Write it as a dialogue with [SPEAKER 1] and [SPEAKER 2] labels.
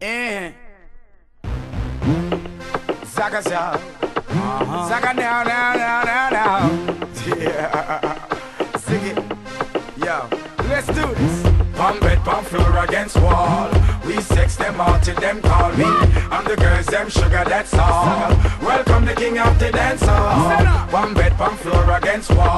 [SPEAKER 1] Eh. Zaga zaga. Uh-huh. Zaga now, now, now, now, now. Yeah. Sing it. Yo, let's do this.
[SPEAKER 2] Pump bed, pump floor against wall. We sex them all till them call me. I'm the girls, them sugar, that's all. Welcome the king of the dance hall. Pump bed, pump floor against wall.